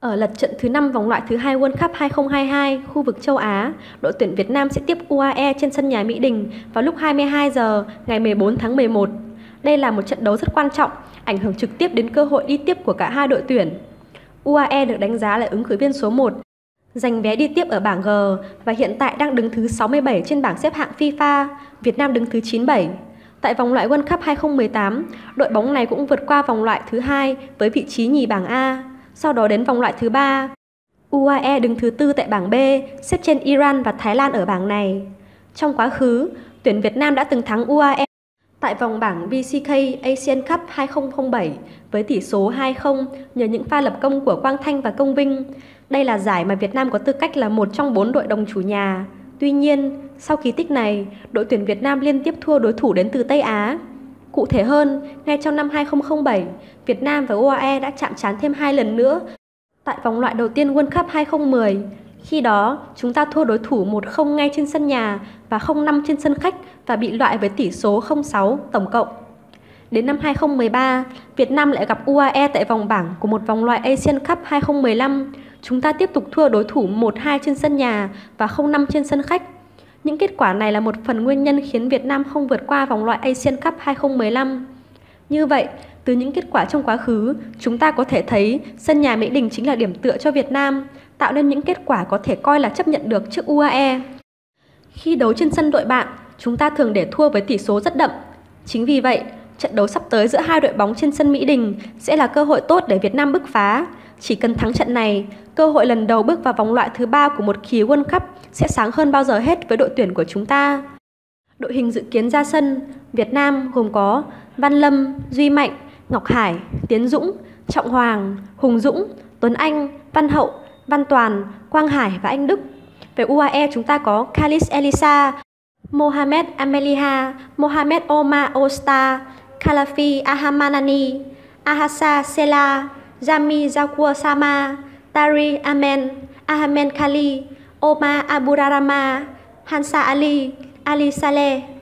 Ở lượt trận thứ 5 vòng loại thứ hai World Cup 2022 khu vực châu Á, đội tuyển Việt Nam sẽ tiếp UAE trên sân nhà Mỹ Đình vào lúc 22 giờ ngày 14 tháng 11. Đây là một trận đấu rất quan trọng, ảnh hưởng trực tiếp đến cơ hội đi tiếp của cả hai đội tuyển. UAE được đánh giá là ứng cử viên số 1, giành vé đi tiếp ở bảng G và hiện tại đang đứng thứ 67 trên bảng xếp hạng FIFA, Việt Nam đứng thứ 97. Tại vòng loại World Cup 2018, đội bóng này cũng vượt qua vòng loại thứ hai với vị trí nhì bảng A sau đó đến vòng loại thứ ba. UAE đứng thứ tư tại bảng B, xếp trên Iran và Thái Lan ở bảng này. Trong quá khứ, tuyển Việt Nam đã từng thắng UAE tại vòng bảng BCK Asian Cup 2007 với tỷ số 2-0 nhờ những pha lập công của Quang Thanh và Công Vinh. Đây là giải mà Việt Nam có tư cách là một trong bốn đội đồng chủ nhà. Tuy nhiên, sau kỳ tích này, đội tuyển Việt Nam liên tiếp thua đối thủ đến từ Tây Á. Cụ thể hơn, ngay trong năm 2007, Việt Nam và UAE đã chạm trán thêm hai lần nữa tại vòng loại đầu tiên World Cup 2010. Khi đó, chúng ta thua đối thủ 1-0 ngay trên sân nhà và 0-5 trên sân khách và bị loại với tỷ số 0-6 tổng cộng. Đến năm 2013, Việt Nam lại gặp UAE tại vòng bảng của một vòng loại Asian Cup 2015. Chúng ta tiếp tục thua đối thủ 1-2 trên sân nhà và 0-5 trên sân khách những kết quả này là một phần nguyên nhân khiến Việt Nam không vượt qua vòng loại Asian Cup 2015. Như vậy, từ những kết quả trong quá khứ, chúng ta có thể thấy sân nhà Mỹ Đình chính là điểm tựa cho Việt Nam, tạo nên những kết quả có thể coi là chấp nhận được trước UAE. Khi đấu trên sân đội bạn, chúng ta thường để thua với tỷ số rất đậm. Chính vì vậy, trận đấu sắp tới giữa hai đội bóng trên sân Mỹ Đình sẽ là cơ hội tốt để Việt Nam bứt phá. Chỉ cần thắng trận này, cơ hội lần đầu bước vào vòng loại thứ ba của một kỳ World Cup sẽ sáng hơn bao giờ hết với đội tuyển của chúng ta. Đội hình dự kiến ra sân Việt Nam gồm có Văn Lâm, Duy Mạnh, Ngọc Hải, Tiến Dũng, Trọng Hoàng, Hùng Dũng, Tuấn Anh, Văn Hậu, Văn Toàn, Quang Hải và Anh Đức. Về UAE chúng ta có Khalis Elisa, Mohamed Ameliha, Mohamed Omar Osta, Khalafi Ahamanani, Ahasa Sela, Jami Zakur Sama, Tari Amen, Ahmed Khali, Omar Aburarama, Hansa Ali, Ali Saleh,